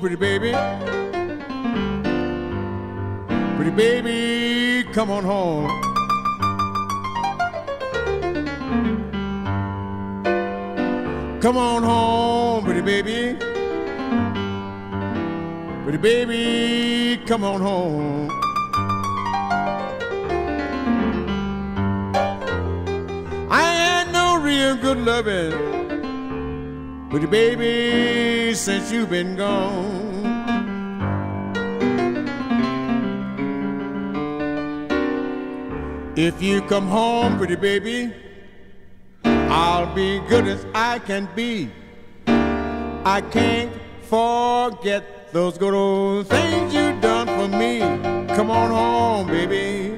pretty baby. Pretty baby, come on home. Come on home, pretty baby. Pretty baby, come on home. I had no real good loving, pretty baby, since you've been gone. If you come home, pretty baby, I'll be good as I can be. I can't forget those good old things you done for me. Come on home, baby.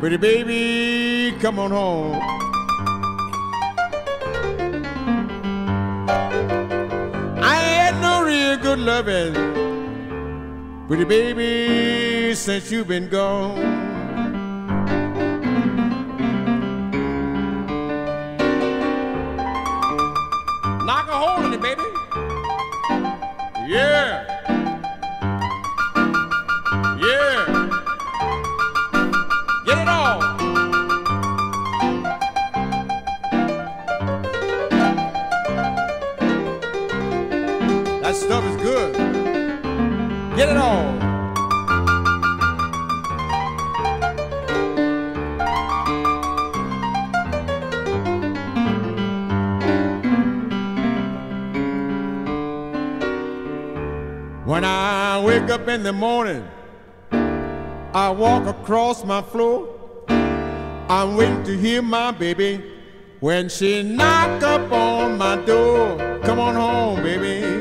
Pretty baby, come on home. Loving. Pretty baby, since you've been gone. That stuff is good. Get it all. When I wake up in the morning, I walk across my floor. I'm waiting to hear my baby when she knock up on my door. Come on home, baby.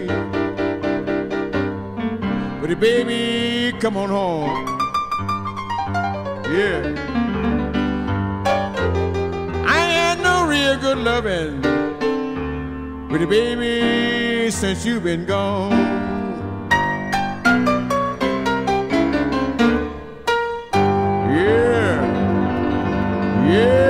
Pretty baby, come on home. Yeah. I had no real good loving. Pretty baby, since you've been gone. Yeah.